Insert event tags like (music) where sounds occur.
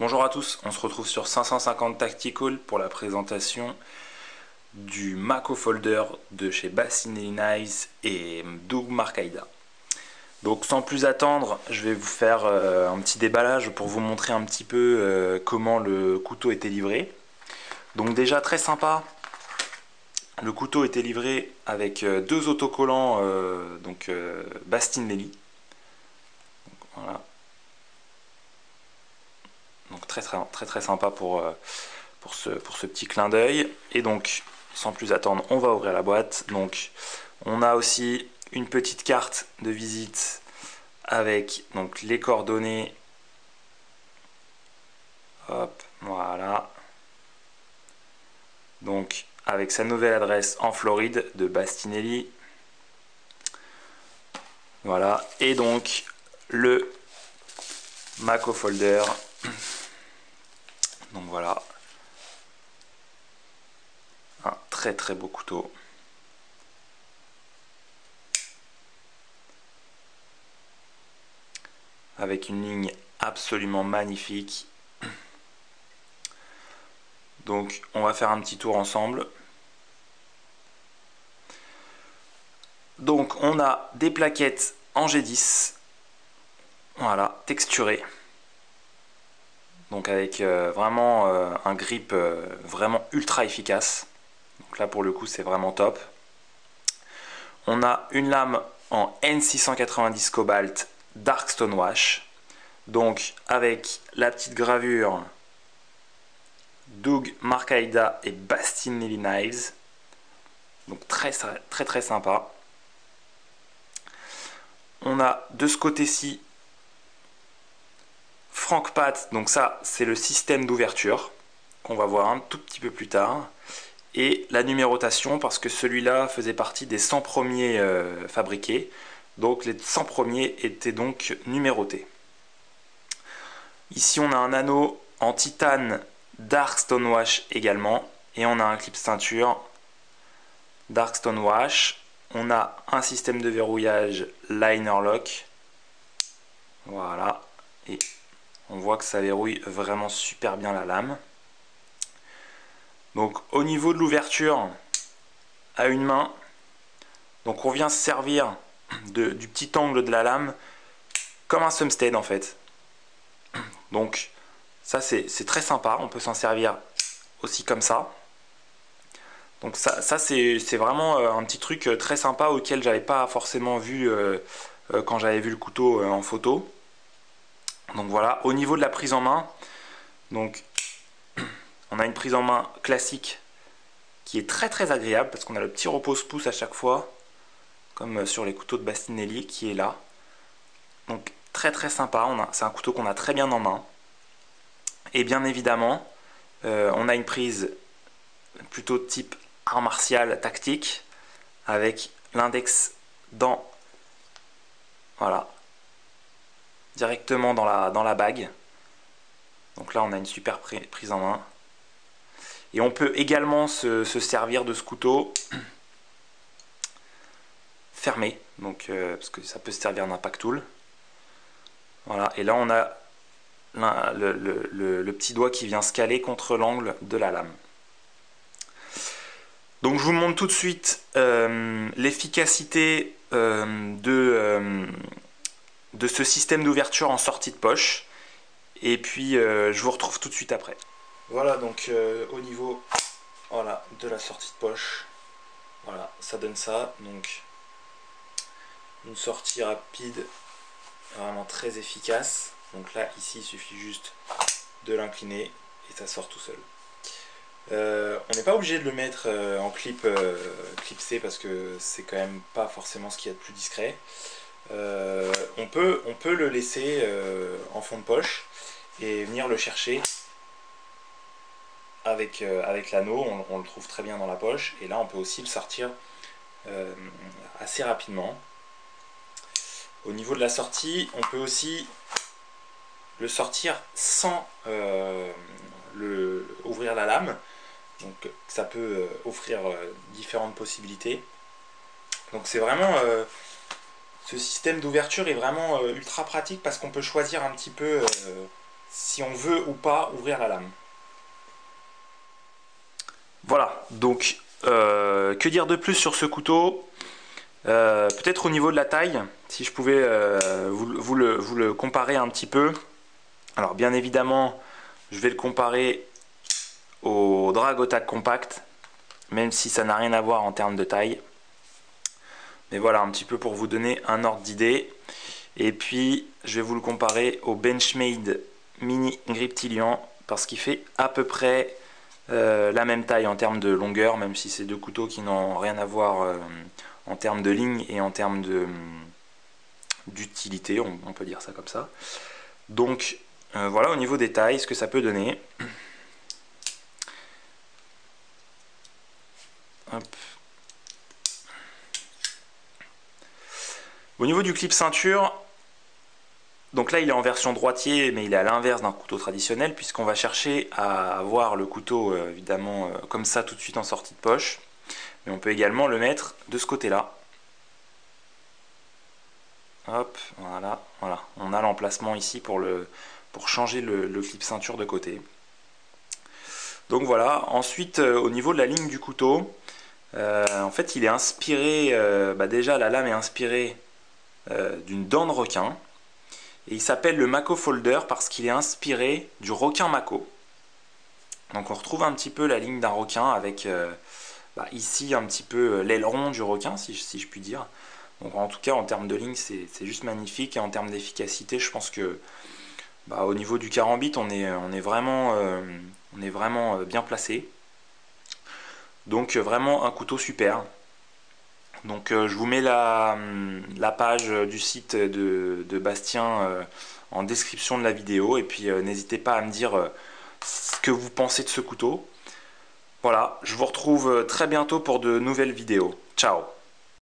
Bonjour à tous, on se retrouve sur 550 Tactical pour la présentation du Mako Folder de chez Bassinelli Nice et Doug Marcaida. Donc sans plus attendre, je vais vous faire euh, un petit déballage pour vous montrer un petit peu euh, comment le couteau était livré. Donc déjà très sympa, le couteau était livré avec euh, deux autocollants donc Bastinelli. voilà. Donc très très sympa pour, euh, pour ce petit clin d'œil. Et donc, sans plus attendre, on va ouvrir la boîte. Donc, on a aussi une petite carte de visite avec donc les coordonnées. Hop, voilà. Donc, avec sa nouvelle adresse en Floride de Bastinelli. Voilà. Et donc, le Maco Folder donc voilà. Un très très beau couteau. Avec une ligne absolument magnifique. Donc on va faire un petit tour ensemble. Donc on a des plaquettes en G10. Voilà, texturées donc avec euh, vraiment euh, un grip euh, vraiment ultra efficace. Donc là pour le coup c'est vraiment top. On a une lame en N690 Cobalt Dark Wash. Donc avec la petite gravure Doug Marcaida et Bastinelli Knives. Donc très très très sympa. On a de ce côté-ci Frank donc ça c'est le système d'ouverture qu'on va voir un tout petit peu plus tard. Et la numérotation parce que celui-là faisait partie des 100 premiers euh, fabriqués. Donc les 100 premiers étaient donc numérotés. Ici on a un anneau en titane Dark Stonewash également. Et on a un clip ceinture Dark Stonewash. On a un système de verrouillage Liner Lock. Voilà. Et on voit que ça verrouille vraiment super bien la lame. Donc au niveau de l'ouverture à une main, donc on vient se servir du petit angle de la lame comme un Sumstead en fait. Donc ça c'est très sympa, on peut s'en servir aussi comme ça. Donc ça, c'est vraiment euh, un petit truc euh, très sympa auquel j'avais pas forcément vu euh, quand j'avais vu le couteau en photo. Donc voilà, au niveau de la prise en main, donc (clears throat) on a une prise en main classique qui est très très agréable parce qu'on a le petit repose-pouce à chaque fois, comme sur les couteaux de Bastinelli qui est là. Donc très très sympa, c'est un couteau qu'on a très bien en main. Et bien évidemment, euh, on a une prise plutôt type art martial tactique avec l'index dans voilà directement dans la, dans la bague. Donc là, on a une super prise en main. Et on peut également se, servir de ce couteau (clears throat) fermé, donc, euh, parce que ça peut se servir d'un pack tool. Voilà, et là on a le, petit doigt qui vient se caler contre l'angle de la lame. Donc je vous montre tout de suite euh, l'efficacité euh, de, de ce système d'ouverture en sortie de poche. Et puis euh, je vous retrouve tout de suite après. Voilà donc euh, au niveau de la sortie de poche. Voilà, ça donne ça. Donc une sortie rapide, vraiment très efficace. Donc là ici il suffit juste de l'incliner et ça sort tout seul. Euh, on n'est pas obligé de le mettre en clip clipsé parce que c'est quand même pas forcément ce qu'il y a de plus discret. Euh, on, peut, le laisser euh, en fond de poche et venir le chercher avec, euh, l'anneau, on, le trouve très bien dans la poche, et là on peut aussi le sortir assez rapidement. Au niveau de la sortie, on peut aussi le sortir sans le, ouvrir la lame, donc ça peut offrir différentes possibilités. Donc c'est vraiment ce système d'ouverture est vraiment euh, ultra pratique parce qu'on peut choisir un petit peu euh, si on veut ou pas ouvrir la lame. Voilà, donc euh, que dire de plus sur ce couteau? Peut-être au niveau de la taille, si je pouvais euh, vous, le, comparer un petit peu. Alors bien évidemment, je vais le comparer au Dragotac Compact, même si ça n'a rien à voir en termes de taille. Mais voilà, un petit peu pour vous donner un ordre d'idée. Et puis, je vais vous le comparer au Benchmade Mini Griptilian, parce qu'il fait à peu près euh, la même taille en termes de longueur, même si c'est deux couteaux qui n'ont rien à voir euh, en termes de ligne et en termes de d'utilité, on, peut dire ça comme ça. Donc euh, voilà au niveau des tailles ce que ça peut donner. (clears throat) Au niveau du clip ceinture, donc là, il est en version droitier, mais il est à l'inverse d'un couteau traditionnel, puisqu'on va chercher à avoir le couteau, euh, évidemment, euh, comme ça, tout de suite en sortie de poche. Mais on peut également le mettre de ce côté-là. Hop, voilà, voilà. On a l'emplacement ici pour, le, pour changer le, clip ceinture de côté. Donc voilà, ensuite, euh, au niveau de la ligne du couteau, en fait, il est inspiré, bah déjà, la lame est inspirée d'une dent de requin. Et il s'appelle le Mako Folder parce qu'il est inspiré du requin Mako. Donc on retrouve un petit peu la ligne d'un requin avec euh, bah, ici un petit peu euh, l'aileron du requin, si, je puis dire. Donc en tout cas en termes de ligne c'est juste magnifique et en termes d'efficacité je pense que bah, au niveau du carambit on est, vraiment, euh, on est vraiment bien placé. Donc vraiment un couteau super. Donc euh, je vous mets la, page du site de, Bastien euh, en description de la vidéo et puis euh, n'hésitez pas à me dire ce que vous pensez de ce couteau. Voilà, je vous retrouve très bientôt pour de nouvelles vidéos. Ciao